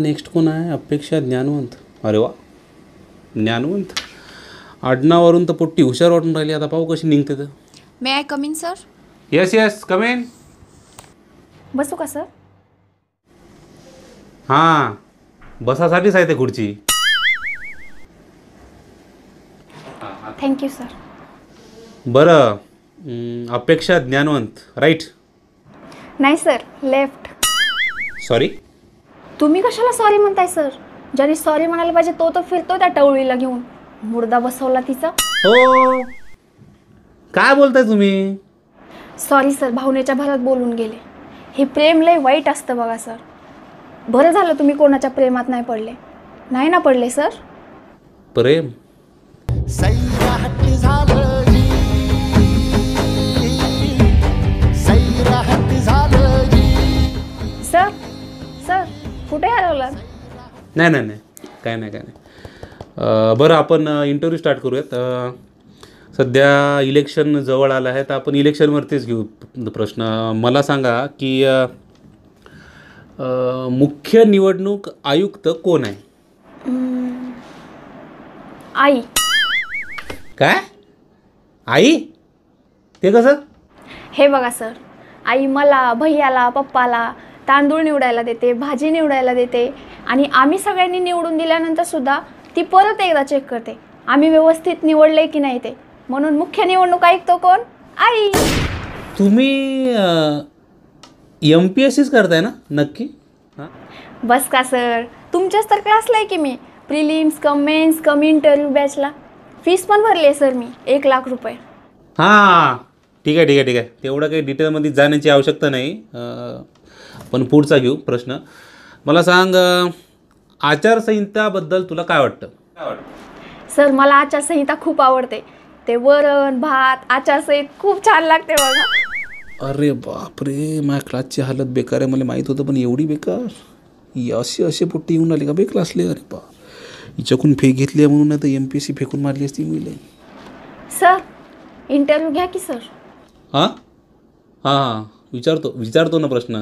Next कोण आहे? अपेक्षा ज्ञानवंत. अरे वा. ज्ञानवंत? आडनावरून तर पोट्टी हुशार वाटून राहिली. आता पाहू कशी निघते तर. May I come in sir yes yes come in बसू का सर हां. बसासाठीच आहे ते खुर्ची. थँक्यू सर बरं. अपेक्षा ज्ञानवंत राईट नाही सर लेफ्ट सॉरी तुम्ही कशाला सॉरी म्हणताय सर ज्याने सॉरी म्हणायला पाहिजे तो तर फिरतो त्या टवळीला घेऊन. मुर्दा बसवला तिचा. हो. काय बोलताय तुम्ही? सॉरी सर भावनेच्या भरात बोलून गेले. हे प्रेम लय वाईट असतं बघा सर बरं झालं तुम्ही कोणाच्या प्रेमात नाही पडले. नाही ना पडले सर प्रेम. सैराट झालं कुठे हरवलात? नाही नाही नाही. काय नाही काय नाही. बरं आपण इंटरव्ह्यू स्टार्ट करूयात. सध्या इलेक्शन जवळ आलं आहे तर आपण इलेक्शनवरतीच घेऊ प्रश्न. मला सांगा की मुख्य निवडणूक आयुक्त कोण आहे? आई. काय? आई? ते कसं? हे बघा सर. आई मला भैयाला पप्पाला तांदूळ निवडायला देते भाजी निवडायला देते आणि आम्ही सगळ्यांनी निवडून दिल्यानंतर सुद्धा ती परत एकदा चेक करते. आम्ही व्यवस्थित निवडले की नाही ते. म्हणून मुख्य निवडणूक आयुक्त कोण? आई. तुम्ही एम पी एस सीच करताय ना? नक्की? हां. बस का सर? तुमच्याच तर क्लासला आहे की मी? Prelims cum mains cum interview बॅचला fees पण भरली आहे सर मी. एक लाख रुपये. हां. ठीक आहे ठीक आहे ठीक आहे. तेवढं काही डिटेलमध्ये जाण्याची आवश्यकता नाही. पण पुढचा घेऊ प्रश्न. मला सांग आचारसंहिताबद्दल तुला काय वाटतं? सर मला आचारसंहिता खूप आवडते. ते वरण भात आचारसंहित खूप छान लागते बघा. अरे बापरे माझ्या क्लासची हालत बेकार आहे मला माहीत होतं पण एवढी बेकार? ही असे असे पोट्टी येऊन आली का बे क्लासले अरे बा. हिच्याकून फेक घेतली आहे म्हणून तर एम पी एस सी फेकून मारली असती मुले सर इंटरव्ह्यू घ्या की सर? हां? हां हां. विचारतो विचारतो ना प्रश्न.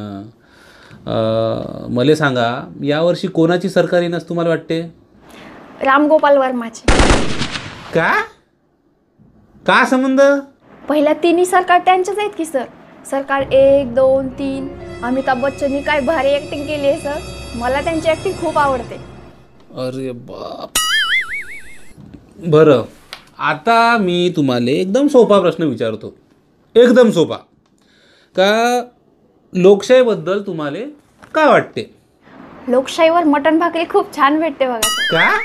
मला सांगा यावर्षी कोणाची सरकारी नस तुम्हाला वाटते? रामगोपाल वर्माचे. का? का संबंध? पहिल्या तिन्ही सरकार त्यांचेच आहेत की सर? सरकार एक दोन तीन. अमिताभ बच्चननी काय भारी ॲक्टिंग केली आहे सर? मला त्यांची ॲक्टिंग खूप आवडते. अरे बाप. बरं. आता मी तुम्हाला एकदम सोपा प्रश्न विचारतो. एकदम सोपा. का लोकशाहीबद्दल तुम्हाला काय वाटते? लोकशाहीवर मटण भाकरी खूप छान भेटते बघा का?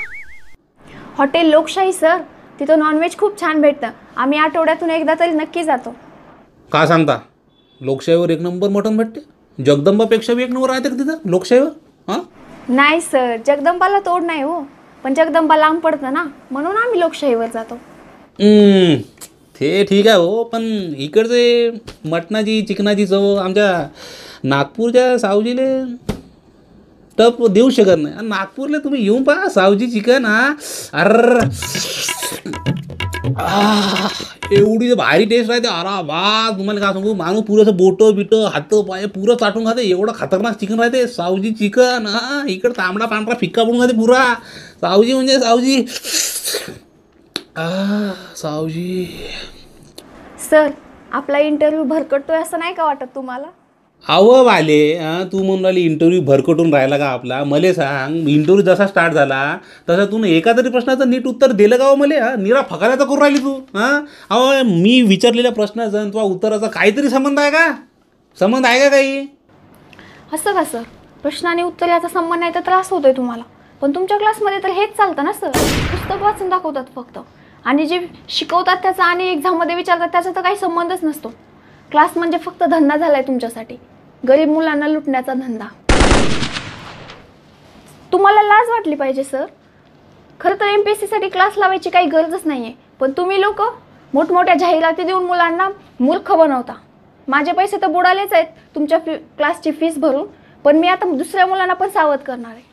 हॉटेल लोकशाही सर. तिथं नॉनव्हेज खूप छान भेटतं. आम्ही आठवड्यातून एकदा तरी नक्की जातो. का सांगता? लोकशाहीवर एक नंबर मटण भेटते? जगदंबापेक्षा बी एक नंबर राहते का तिथं लोकशाहीवर? हां? नाही सर. जगदंबाला तोड नाही हो. पण जगदंबा लांब पडतं ना. म्हणून आम्ही लोकशाहीवर जातो. हम्म, ते ठीक आहे हो पण इकडचे मटणाची चिकनाची चव आमच्या नागपूरच्या सावजीले टप देऊ शकत नाही. आणि नागपूरला तुम्ही येऊन पहा सावजी चिकन हा. अर. एवढी भारी टेस्ट राहते. अरा बा तुम्हाला काय सांगू? माणूस पुरंसं बोटं बिटं हात पाय पुरं चाटून खाते. एवढं खतरनाक चिकन राहते. सावजी चिकन हा. इकडं तांबडा पांढरा फिक्का पडून खाते पुरा. सावजी म्हणजे सावजी. आ सावजी. सर आपला इंटरव्ह्यू भरकटतोय असं नाही का वाटत तुम्हाला? अव वाले हं, तू म्हणून राहिली इंटरव्ह्यू भरकटून राहिला का आपला? मले सांग इंटरव्ह्यू जसा स्टार्ट झाला तसा तू एका तरी प्रश्नाचं नीट उत्तर दिलं का हो मले? हा निरा फकाऱ्याचा करून राहिली तू हां अहो मी विचारलेल्या प्रश्नाचं तुझा उत्तराचा काहीतरी संबंध आहे का? संबंध आहे का काही? असं का सर? प्रश्न आणि उत्तर याचा संबंध नाही तर त्रास होतोय तुम्हाला. पण तुमच्या क्लासमध्ये तर हेच चालतं ना सर? पुस्तक वाचून दाखवतात फक्त. आणि जे शिकवतात त्याचा आणि एक्झाममध्ये विचारतात त्याचा तर काही संबंधच नसतो. क्लास म्हणजे फक्त धंदा झाला आहे तुमच्यासाठी. गरीब मुलांना लुटण्याचा धंदा. तुम्हाला लाज वाटली पाहिजे सर खरं तर एम पी एस सीसाठी क्लास लावायची काही गरजच नाही आहे पण तुम्ही लोक मोठमोठ्या जाहिराती देऊन मुलांना मूर्ख बनवता. माझे पैसे तर बुडालेच आहेत तुमच्या फी क्लासची फीस भरून. पण मी आता दुसऱ्या मुलांना पण सावध करणार आहे.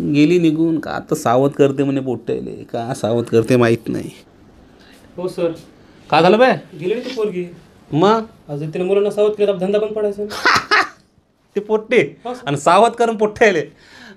गेली निघून का आता सावध करते म्हणे पोट्टेले का सावध करते माहीत नाही. हो सर. का झालं बाय? गेली ती पोरगी. मग? आज तिने मुलांना सावध केलं तर धंदा पण पडायचा. ते पोट्टे. आणि सावध करून पोट्टे आले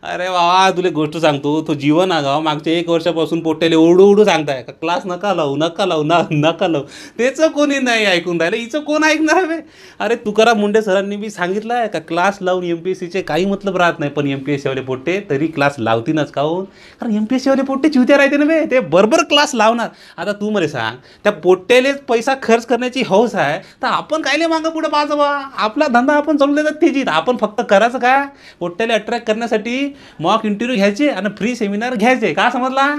अरे बाबा तुला गोष्ट सांगतो तो जीवन आगाव मागच्या एक वर्षापासून पोट्याला ओढू ओढू सांगताय. का क्लास नका लावू नका लावू ना नका लावू. त्याचं कोणी नाही ऐकून राहिलं हिचं कोण ऐकणार आहे? बे? अरे तुकाराम मुंडे सरांनी बी सांगितलं आहे का क्लास लावून एम पी एस सीचे काही मतलब राहत नाही पण एम पी एस सीवाले पोट्टे तरी क्लास लावतीनच काहून हो? कारण एम पी एस सीवाले पोट्टे चिवत्या राहते ना बे ते बरोबर क्लास लावणार. आता तू मला सांग त्या पोट्ट्यालेच पैसा खर्च करण्याची हौस आहे तर आपण कायले मागं पुढं पाहायचं बा आपला धंदा आपण चालू देतात तेजीत आपण फक्त करायचं काय? पोट्ट्याला अट्रॅक्ट करण्यासाठी मॉक इंटरव्ह्यू घ्यायचे आणि फ्री सेमिनार घ्यायचे. का समजला?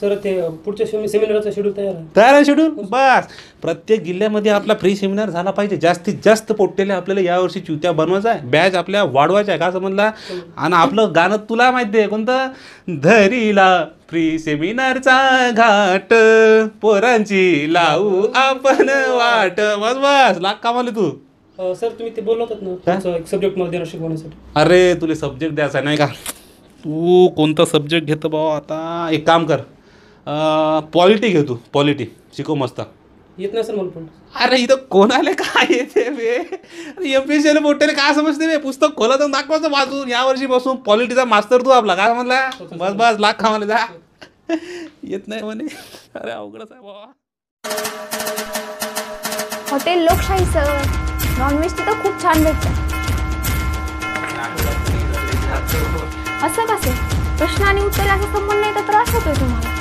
सर ते पुढच्या सेमिनारचा शेड्यूल तयार आहे. तयार आहे शेड्यूल बस. प्रत्येक जिल्ह्यामध्ये आपला फ्री सेमिनार झाला पाहिजे. जास्तीत जास्त पोट्टेले आपल्याला यावर्षी चिवत्या बनवायचा आहे. बॅच आपल्या वाढवायच्या आहे. का समजला? आणि आपलं गाणं तुला माहिती आहे कोणतं? धरीला फ्री सेमिनारचा घाट. पोरांची लावू आपण वाट. बस बस. लाग कामाले तू. सर तुम्ही ते बोलत होतात ना सब्जेक्ट मला देणार शिकवण्यासाठी. अरे तुला सब्जेक्ट द्यायचा नाही का? तू कोणता सब्जेक्ट घेतो भाऊ? आता एक काम कर. पॉलिटी घे तू पॉलिटी शिकव मस्त. येत नाही सर मला पण अरे इथं कोणाला काय येते बे? एम पी सी मोठ्याने काय समजते बे? पुस्तक खोला तर दाखवायचं वाचून. या वर्षी बसून पॉलिटीचा मास्तर तू आपला काय म्हणला? बस बस लाख खा मला जा. येत नाही म्हणे. अरे अवघडच आहे बाबा हॉटेल लोकशाही सर नॉनव्हेज तिथं खूप छान भेटतं असं कसं प्रश्न आणि उत्तर असं संबंध नाही तर त्रास होतोय तुम्हाला.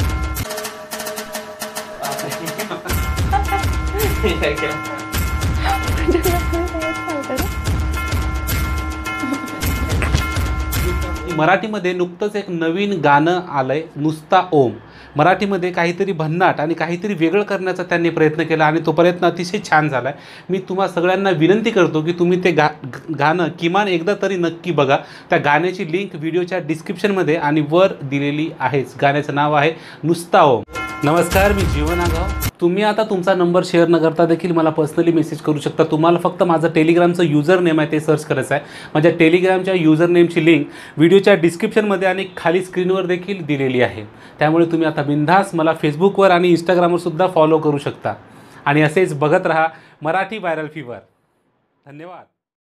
मराठीमध्ये नुकतंच एक नवीन गाणं आलंय नुसता ओम. मराठीमध्ये काहीतरी भन्नाट आणि काहीतरी वेगळं करण्याचा त्यांनी प्रयत्न केला आणि तो प्रयत्न अतिशय छान झाला आहे. मी तुम्हा सगळ्यांना विनंती करतो की तुम्ही ते गा गाणं किमान एकदा तरी नक्की बघा. त्या गाण्याची लिंक व्हिडिओच्या डिस्क्रिप्शनमध्ये आणि वर दिलेली आहेच. गाण्याचं नाव आहे नुसता ओम. नमस्कार मी जीवन आगाव तुम्ही आता तुमचा नंबर शेअर न करता देखील मला पर्सनली मेसेज करू शकता. तुम्हाला फक्त माझं टेलिग्रामचं युजर नेम आहे ते सर्च करायचं आहे. माझ्या टेलिग्रामच्या युजर नेमची लिंक व्हिडिओच्या डिस्क्रिप्शनमध्ये आणि खाली स्क्रीनवर देखील दिलेली आहे. त्यामुळे तुम्ही आता बिनधास मला फेसबुकवर आणि इंस्टाग्रामवर सुद्धा फॉलो करू शकता. आणि असेच बघत राहा मराठी व्हायरल फीवर धन्यवाद.